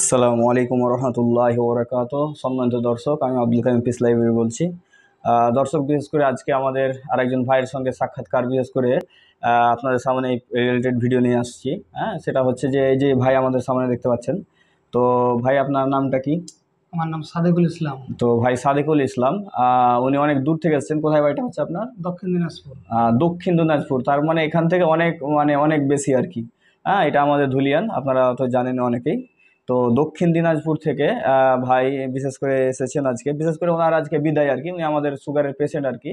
আসসালামু আলাইকুম রহমতুল্লাহ ওবরাকাত সম্মানিত দর্শক আমি আব্দুল কামিম পিস লাইব্রেরি বলছি। দর্শক বিশেষ করে আজকে আমাদের আরেকজন ভাইয়ের সঙ্গে সাক্ষাৎকার বিশেষ করে আপনাদের সামনে এই রিলেটেড ভিডিও নিয়ে আসছি। হ্যাঁ সেটা হচ্ছে যে এই যে ভাই আমাদের সামনে দেখতে পাচ্ছেন। তো ভাই আপনার নামটা কি? আমার নাম সাদেকুল ইসলাম। তো ভাই সাদিকুল ইসলাম। উনি অনেক দূর থেকে এসেছেন। কোথায় বাড়িটা হচ্ছে আপনার? দক্ষিণ দিনাজপুর। দক্ষিণ দিনাজপুর। তার মানে এখান থেকে অনেক মানে অনেক বেশি আর কি। হ্যাঁ এটা আমাদের ধুলিয়ান। আপনারা তো জানেন অনেকেই। তো দক্ষিণ দিনাজপুর থেকে ভাই বিশেষ করে এসেছেন আজকে। বিশেষ করে ওনার আজকে বিদায় আর কি, উনি আমাদের সুগারের পেশেন্ট আর কি।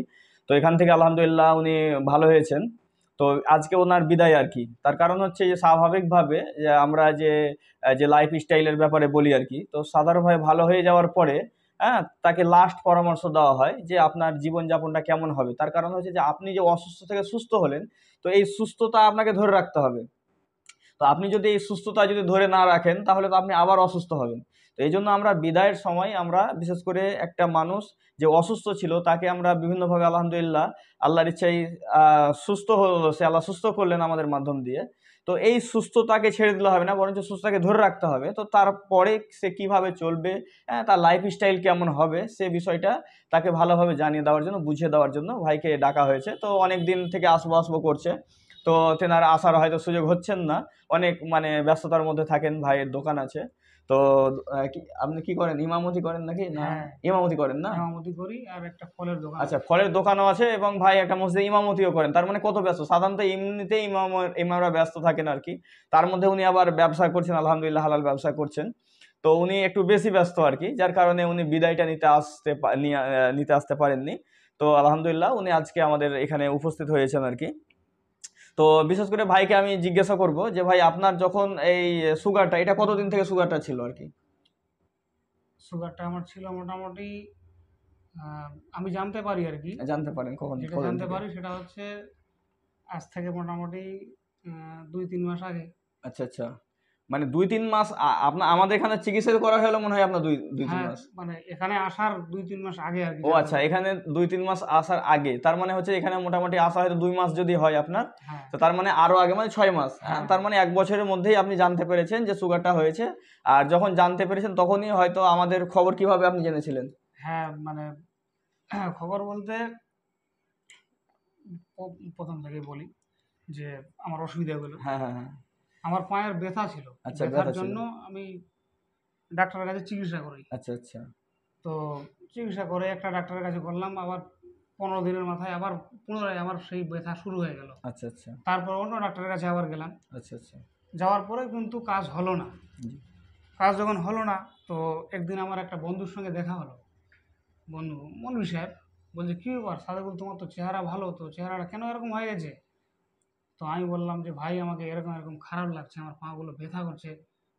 তো এখান থেকে আলহামদুলিল্লাহ উনি ভালো হয়েছেন। তো আজকে ওনার বিদায় আর কি। তার কারণ হচ্ছে যে স্বাভাবিকভাবে যে আমরা যে যে লাইফ স্টাইলের ব্যাপারে বলি আর কি, তো সাধারণভাবে ভালো হয়ে যাওয়ার পরে হ্যাঁ তাকে লাস্ট পরামর্শ দেওয়া হয় যে আপনার জীবনযাপনটা কেমন হবে। তার কারণ হচ্ছে যে আপনি যে অসুস্থ থেকে সুস্থ হলেন, তো এই সুস্থতা আপনাকে ধরে রাখতে হবে। তো আপনি যদি এই সুস্থতা যদি ধরে না রাখেন, তাহলে তো আপনি আবার অসুস্থ হবেন। তো এই জন্য আমরা বিদায়ের সময় আমরা, বিশেষ করে একটা মানুষ যে অসুস্থ ছিল, তাকে আমরা বিভিন্নভাবে আলহামদুলিল্লাহ আল্লাহর ইচ্ছাই সুস্থ হলো, সে আল্লাহ সুস্থ করলেন আমাদের মাধ্যম দিয়ে। তো এই সুস্থতাকে ছেড়ে দিলে হবে না, বরঞ্চ সুস্থতাকে ধরে রাখতে হবে। তো তারপরে সে কীভাবে চলবে হ্যাঁ তার লাইফ স্টাইল কেমন হবে, সে বিষয়টা তাকে ভালোভাবে জানিয়ে দেওয়ার জন্য, বুঝিয়ে দেওয়ার জন্য ভাইকে ডাকা হয়েছে। তো অনেক দিন থেকে আসব আসব করছে। তো তেনার আসার হয়তো সুযোগ হচ্ছেন না। অনেক মানে ব্যস্ততার মধ্যে থাকেন ভাইয়ের দোকান আছে। তো আপনি কি করেন? ইমামতি করেন নাকি? না? হ্যাঁ। ইমামতি করেন না? মেরামতি করি আর একটা ফলের দোকান আচ্ছা ফলের দোকানও আছে এবং ভাই একটা মসজিদে ইমামতিও করেন। তার মানে কত ব্যস্ত? সাধারণত এমনিতেই ইমাম ইমামরা ব্যস্ত থাকেন আর কি। তার মধ্যে উনি আবার ব্যবসা করছেন আলহামদুলিল্লাহ হালাল ব্যবসা করছেন। তো উনি একটু বেশি ব্যস্ত আর কি যার কারণে উনি বিদায়টা নিতে আসতে নিতে আসতে পারেননি। তো আলহামদুলিল্লাহ উনি আজকে আমাদের এখানে উপস্থিত হয়েছেন আর কি। তো বিশেষ করে ভাইকে আমি জিজ্ঞাসা করব যে ভাই আপনার যখন এই সুগারটা এটা কতদিন থেকে সুগারটা ছিল আর কি? সুগারটা আমার ছিল মোটামুটি আমি জানতে পারি আর কি। জানতে পারেন কখন যেটা জানতে পারি সেটা হচ্ছে আজ থেকে মোটামুটি দুই তিন মাস আগে। আচ্ছা আচ্ছা। মানে দুই তিন মাস আপনার আমাদের এখানে চিকিৎসা করা হলো মনে হয় আপনার দুই দুই তিন হ্যাঁ মাস? মানে এখানে আসার দুই তিন মাস আগে আর ও আচ্ছা এখানে দুই তিন মাস আসার আগে তার মানে হচ্ছে এখানে মোটামুটি আসা হয়তো দুই মাস যদি হয় আপনার হ্যাঁ। তো তার মানে আরও আগে মানে ছয় মাস হ্যাঁ। তার মানে এক বছরের মধ্যেই আপনি জানতে পেরেছেন যে সুগারটা হয়েছে আর যখন জানতে পেরেছেন তখনই হয়তো আমাদের খবর কীভাবে আপনি জেনেছিলেন? হ্যাঁ মানে খবর বলতে প্রথম থেকে বলি যে আমার অসুবিধাগুলো। হ্যাঁ হ্যাঁ হ্যাঁ। আমার পায়ের ব্যথা ছিল। আচ্ছা, ব্যথার জন্য আমি ডাক্তারের কাছে চিকিৎসা করি। আচ্ছা আচ্ছা। তো চিকিৎসা করে একটা ডাক্তারের কাছে করলাম আবার পনেরো দিনের মাথায় আবার পুনরায় আবার সেই ব্যথা শুরু হয়ে গেল। আচ্ছা আচ্ছা। তারপর অন্য ডাক্তারের কাছে আবার গেলাম। আচ্ছা আচ্ছা। যাওয়ার পরে কিন্তু কাজ হলো না। কাজ যখন হলো না তো একদিন আমার একটা বন্ধুর সঙ্গে দেখা হলো। বন্ধু মনবি সাহেব বলছে কী ব্যাপার? সাদেকুল তোমার তো চেহারা ভালো তো চেহারাটা কেন এরকম হয়ে গেছে? তো আমি বললাম যে ভাই আমাকে এরকম এরকম খারাপ লাগছে আমার পাগুলো ব্যথা করছে।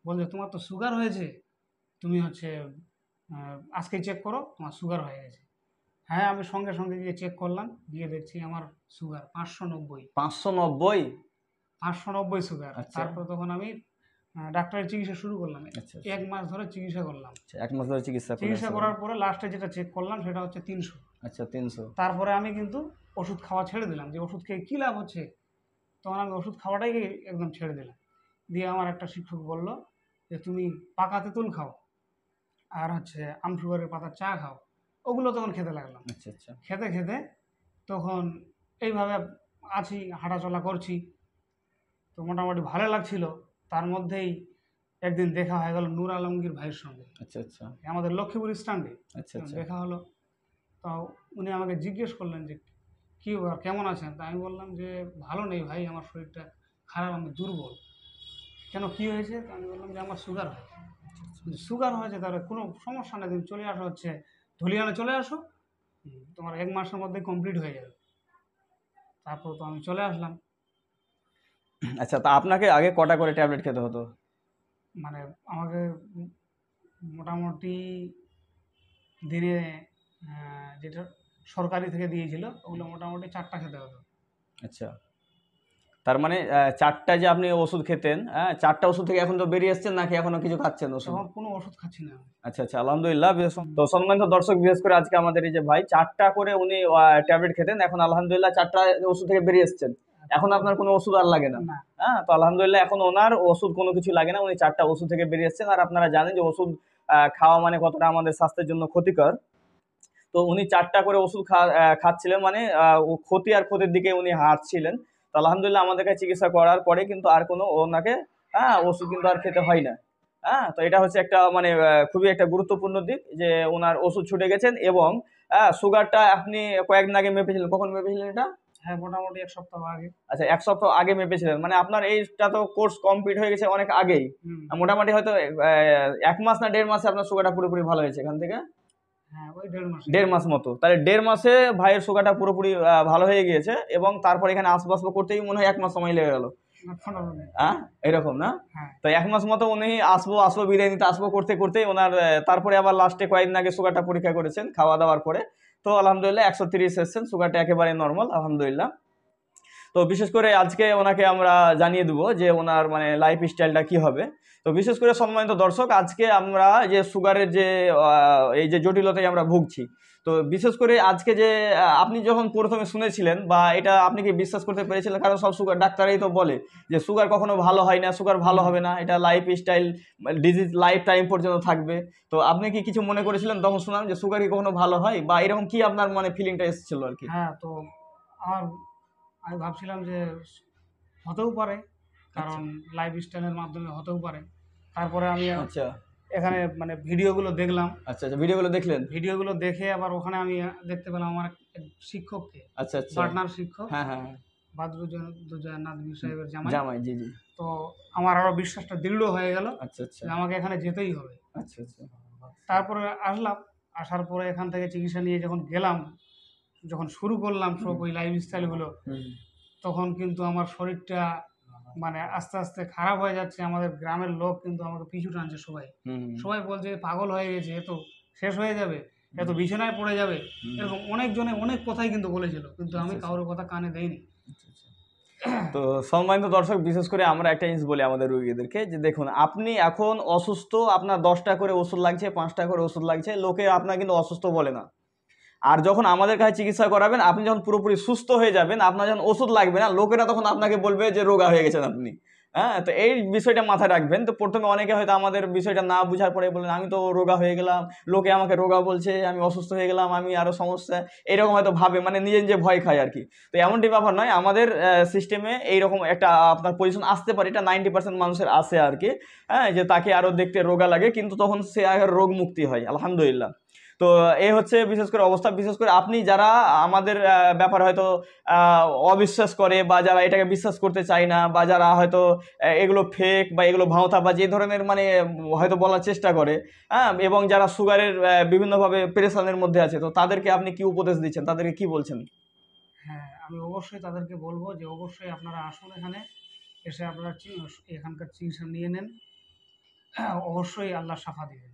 বলছে তোমার তো সুগার হয়েছে? তুমি হচ্ছে আহ, আজকেই চেক করো তোমার সুগার হয়ে গেছে। হ্যাঁ আমি সঙ্গে সঙ্গে গিয়ে চেক করলাম গিয়ে দেখছি আমার সুগার পাঁচশো নব্বই। পাঁচশো নব্বই? পাঁচশো নব্বই সুগার আচ্ছা। তারপর তখন আমি ডাক্তারের চিকিৎসা শুরু করলাম। আচ্ছা এক মাস ধরে চিকিৎসা করলাম। আচ্ছা, এক মাস ধরে চিকিৎসা চিকিৎসা করার পরে লাস্টে যেটা চেক করলাম সেটা হচ্ছে তিনশো। আচ্ছা তিনশো। তারপরে আমি কিন্তু ওষুধ খাওয়া ছেড়ে দিলাম যে ওষুধ খেয়ে কী লাভ হচ্ছে? তখন আমি ওষুধ খাওয়াটাই একদম ছেড়ে দিলাম। দিয়ে আমার একটা শিক্ষক বলল যে তুমি পাকা তেঁতুল খাও আর হচ্ছে আমসুগারের পাতার চা খাও। ওগুলো তখন খেতে লাগলাম। আচ্ছা আচ্ছা। খেতে খেতে তখন এইভাবে আছি হাঁটাচলা করছি। তো মোটামুটি ভালো লাগছিল। তার মধ্যেই একদিন দেখা হয়ে গেল নূর আলমগীর ভাইয়ের সঙ্গে। আচ্ছা আচ্ছা। আমাদের লক্ষ্মীপুর স্ট্যান্ডে। আচ্ছা আচ্ছা। দেখা হলো। তো উনি আমাকে জিজ্ঞেস করলেন যে কী ব্যাপার কেমন আছেন? তা আমি বললাম যে ভালো নেই ভাই আমার শরীরটা খারাপ আমি দুর্বল। কেন কী হয়েছে? তা আমি বললাম যে আমার সুগার হয়েছে। সুগার হয়েছে তাহলে কোনো সমস্যা নেই তুমি চলে আসো হচ্ছে ধুলিয়ানে চলে আসো। তোমার এক মাসের মধ্যে কমপ্লিট হয়ে যাবে। তারপর তো আমি চলে আসলাম। আচ্ছা তা আপনাকে আগে কটা করে ট্যাবলেট খেতে হতো? মানে আমাকে মোটামুটি দিনে যেটা সরকারি থেকে দিয়েছিল ওগুলো মোটামুটি চারটা খেতে হতো। আচ্ছা। তার মানে চারটা যে আপনি ওষুধ খেতেন হ্যাঁ চারটা ওষুধ থেকে এখন তো বেরিয়ে এসছেন নাকি এখনও কিছু খাচ্ছেন ওষুধ? কোনো ওষুধ খাচ্ছি না। আচ্ছা আচ্ছা আলহামদুলিল্লাহ তো সম্মানিত দর্শক বিশেষ করে আজকে আমাদের এই যে ভাই চারটা করে উনি ট্যাবলেট খেতেন এখন আলহামদুলিল্লাহ চারটা ওষুধ থেকে বেরিয়ে এসছেন। এখন আপনার কোনো ওষুধ আর লাগে না। না। হ্যাঁ তো আলহামদুলিল্লাহ এখন ওনার ওষুধ কোনো কিছু লাগে না উনি চারটা ওষুধ থেকে বেরিয়ে এসেছেন। আর আপনারা জানেন যে ওষুধ খাওয়া মানে কতটা আমাদের স্বাস্থ্যের জন্য ক্ষতিকর। তো উনি চারটা করে ওষুধ খাচ্ছিলেন মানে ও ক্ষতি আর ক্ষতির দিকে উনি হাঁটছিলেন। তো আলহামদুলিল্লাহ আমাদের কাছে চিকিৎসা করার পরে কিন্তু আর কোনো ওনাকে হ্যাঁ ওষুধ কিন্তু আর খেতে হয় না। হ্যাঁ তো এটা হচ্ছে একটা মানে খুবই একটা গুরুত্বপূর্ণ দিক যে ওনার ওষুধ ছুটে গেছেন এবং হ্যাঁ সুগারটা আপনি কয়েকদিন আগে মেপেছিলেন। কখন মেপেছিলেন এটা? হ্যাঁ মোটামুটি এক সপ্তাহ আগে। আচ্ছা এক সপ্তাহ আগে মেপেছিলেন। মানে আপনার এইটা তো কোর্স কমপ্লিট হয়ে গেছে অনেক আগেই। মোটামুটি হয়তো এক মাস না দেড় মাসে আপনার সুগারটা পুরোপুরি ভালো হয়েছে এখান থেকে? দেড় মাস। মতো। তাহলে দেড় মাসে ভাইয়ের সুগারটা পুরোপুরি ভালো হয়ে গিয়েছে এবং তারপর এখানে আসব আসব করতেই মনে হয় এক মাস সময় লেগে গেল। হ্যাঁ? এরকম না? হ্যাঁ। তো এক মাস মতো উনি আসব আসব বিদায় নিতে আসব করতে করতেই ওনার তারপরে আবার লাস্টে কয়েকদিন আগে সুগারটা পরীক্ষা করেছেন খাওয়া দাওয়ার পরে। তো আলহামদুলিল্লাহ একশো তিরিশ এসছেন সুগারটা একেবারে নর্মাল আলহামদুলিল্লাহ। তো বিশেষ করে আজকে ওনাকে আমরা জানিয়ে দেবো যে ওনার মানে লাইফ স্টাইলটা কী হবে। তো বিশেষ করে সম্মানিত দর্শক আজকে আমরা যে সুগারের যে এই যে জটিলতায় আমরা ভুগছি তো বিশেষ করে আজকে যে আপনি যখন প্রথমে শুনেছিলেন বা এটা আপনি কি বিশ্বাস করতে পেরেছিলেন? কারণ সব সুগার ডাক্তারই তো বলে যে সুগার কখনো ভালো হয় না সুগার ভালো হবে না এটা lifestyle disease lifetime পর্যন্ত থাকবে। তো আপনি কি কিছু মনে করেছিলেন তখন শুনলাম যে সুগার কি কখনো ভালো হয়? বা এরকম কি আপনার মানে ফিলিংটা এসেছিল আর কি? হ্যাঁ তো আমার আমি ভাবছিলাম যে হতেও পারে কারণ লাইফ স্টাইলের মাধ্যমে হতেও পারে। তারপরে আমি আচ্ছা। এখানে মানে ভিডিওগুলো দেখলাম। আচ্ছা আচ্ছা ভিডিওগুলো দেখলেন? ভিডিওগুলো দেখে আবার ওখানে আমি দেখতে পেলাম আমার এক শিক্ষককে আচ্ছা আচ্ছা। পার্টনার শিক্ষক। হ্যাঁ হ্যাঁ বাদরুজ্জান নাদবী সাহেবের জামাই। জামাই জি জি। তো আমার আরও বিশ্বাসটা দৃঢ় হয়ে গেল আচ্ছা আচ্ছা। আমাকে এখানে যেতেই হবে। আচ্ছা আচ্ছা। তারপরে আসলাম আসার পরে এখান থেকে চিকিৎসা নিয়ে যখন গেলাম যখন শুরু করলাম সব ওই লাইফ স্টাইলগুলো হুম। তখন কিন্তু আমার শরীরটা মানে আস্তে আস্তে খারাপ হয়ে যাচ্ছে আমাদের গ্রামের লোক কিন্তু আমাকে পিছু টানছে সবাই। সবাই বলছে পাগল হয়ে গেছে এ তো শেষ হয়ে যাবে এত বিছানায় পড়ে যাবে। এরকম অনেকজনে অনেক কথাই কিন্তু বলেছিল কিন্তু আমি আচ্ছা, কারোর কথা কানে দেইনি। তো সম্মানিত দর্শক বিশেষ করে আমরা একটা জিনিস বলি আমাদের রোগীদেরকে যে দেখুন আপনি এখন অসুস্থ আপনার দশটা করে ওষুধ লাগছে পাঁচটা করে ওষুধ লাগছে লোকে আপনার কিন্তু অসুস্থ বলে না। আর যখন আমাদের কাছে চিকিৎসা করাবেন, আপনি যখন পুরোপুরি সুস্থ হয়ে যাবেন, আপনার যখন ওষুধ লাগবে না, লোকেরা তখন আপনাকে বলবে যে রোগা হয়ে গেছেন আপনি। হ্যাঁ তো এই বিষয়টা মাথায় রাখবেন। তো প্রথমে অনেকে হয়তো আমাদের বিষয়টা না বুঝার পরে বলেন আমি তো রোগা হয়ে গেলাম, লোকে আমাকে রোগা বলছে, আমি অসুস্থ হয়ে গেলাম, আমি আরও সমস্যা। এরকম হয়তো ভাবে মানে নিজে নিজে ভয় খায় আর কি তো এমনটি ব্যাপার নয়, আমাদের সিস্টেমে এইরকম একটা আপনার পজিশন আসতে পারে, এটা নাইনটি পার্সেন্ট মানুষের আসে আর কি হ্যাঁ যে তাকে আরও দেখতে রোগা লাগে, কিন্তু তখন সে রোগ মুক্তি হয়, আলহামদুলিল্লাহ। তো এই হচ্ছে বিশেষ করে অবস্থা। বিশেষ করে আপনি যারা আমাদের ব্যাপার হয়তো অবিশ্বাস করে বা যারা এটাকে বিশ্বাস করতে চায় না বা যারা হয়তো এগুলো ফেক বা এগুলো ভাঁওতা বা যে ধরনের মানে হয়তো বলার চেষ্টা করে হ্যাঁ এবং যারা সুগারের বিভিন্নভাবে পেরেশানের মধ্যে আছে, তো তাদেরকে আপনি কি উপদেশ দিচ্ছেন? তাদেরকে কি বলছেন? হ্যাঁ আমি অবশ্যই তাদেরকে বলব যে অবশ্যই আপনারা আসুন এখানে, এসে আপনারা এখানকার চিকিৎসা নিয়ে নেন। অবশ্যই আল্লাহ সাফা দিবেন।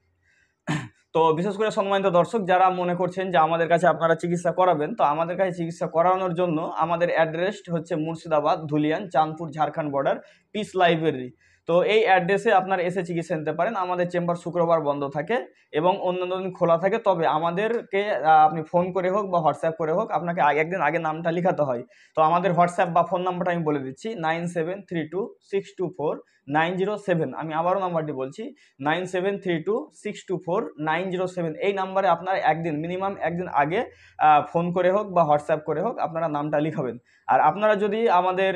তো বিশেষ করে সম্মানিত দর্শক, যারা মনে করছেন যে আমাদের কাছে আপনারা চিকিৎসা করাবেন, তো আমাদের কাছে চিকিৎসা করানোর জন্য আমাদের অ্যাড্রেস হচ্ছে Murshidabad, Dhulian, Chandpur, Jharkhand border peace library তো এই অ্যাড্রেসে আপনার এসে চিকিৎসা নিতে পারেন। আমাদের চেম্বার শুক্রবার বন্ধ থাকে এবং অন্যান্য দিন খোলা থাকে। তবে আমাদেরকে আপনি ফোন করে হোক বা হোয়াটসঅ্যাপ করে হোক, আপনাকে একদিন আগে নামটা লিখাতে হয়। তো আমাদের হোয়াটসঅ্যাপ বা ফোন নাম্বারটা আমি বলে দিচ্ছি nine seven three two six two four nine zero seven, আমি আবারও নাম্বারটি বলছি, nine seven three two six two four, nine zero seven, এই নাম্বারে আপনার একদিন, মিনিমাম একদিন আগে ফোন করে হোক বা হোয়াটসঅ্যাপ করে হোক, আপনারা নামটা লিখাবেন। আর আপনারা যদি আমাদের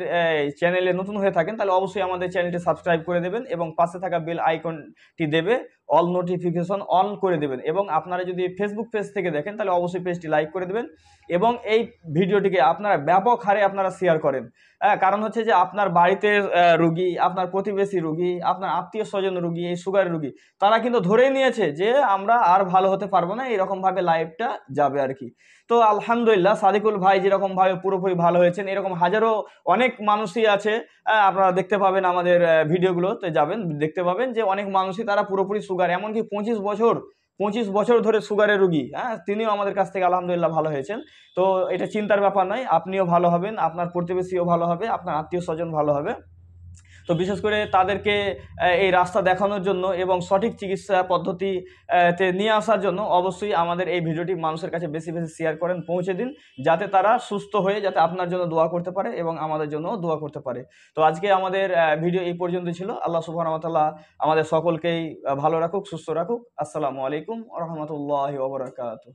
চ্যানেলে নতুন হয়ে থাকেন, তাহলে অবশ্যই আমাদের চ্যানেলটি সাবস্ক্রাইব করে দেবেন এবং পাশে থাকা বেল আইকনটি দেবে অল নোটিফিকেশন অন করে দেবেন এবং আপনারা যদি ফেসবুক পেজ থেকে দেখেন তাহলে অবশ্যই পেজটি লাইক করে দেবেন এবং এই ভিডিওটিকে আপনারা ব্যাপক হারে আপনারা শেয়ার করেন। হ্যাঁ কারণ হচ্ছে যে আপনার বাড়িতে রুগী আপনার প্রতিবেশী রুগী আপনার আত্মীয় স্বজন রুগী এই সুগারের রুগী তারা কিন্তু ধরেই নিয়েছে যে আমরা আর ভালো হতে পারব না এরকমভাবে লাইফটা যাবে আর কি। তো আলহামদুলিল্লাহ সাদিকুল ভাই যেরকমভাবে পুরোপুরি ভালো হয়েছেন এরকম হাজারো অনেক মানুষই আছে আহ, আপনারা দেখতে পাবেন আমাদের ভিডিওগুলোতে যাবেন দেখতে পাবেন যে অনেক মানুষই তারা পুরোপুরি সুগার এমনকি পঁচিশ বছর পঁচিশ বছর ধরে সুগারের রুগী হ্যাঁ তিনিও আমাদের কাছ থেকে আলহামদুলিল্লাহ ভালো হয়েছেন। তো এটা চিন্তার ব্যাপার নয়, আপনিও ভালো হবেন, আপনার প্রতিবেশীও ভালো হবে, আপনার আত্মীয় স্বজন ভালো হবে। তো বিশেষ করে তাদেরকে এই রাস্তা দেখানোর জন্য এবং সঠিক চিকিৎসা পদ্ধতি আহ, তে নিয়ে আসার জন্য অবশ্যই আমাদের এই ভিডিওটি মানুষের কাছে বেশি বেশি শেয়ার করেন পৌঁছে দিন যাতে তারা সুস্থ হয়ে যাতে আপনার জন্য দোয়া করতে পারে এবং আমাদের জন্য দোয়া করতে পারে। তো আজকে আমাদের ভিডিও এই পর্যন্ত ছিল। আল্লাহ সুবাহতাল্লাহ আমাদের সকলকেই ভালো রাখুক সুস্থ রাখুক। আসসালামু আলাইকুম রহমতুল্লাহ ওবরাকাতু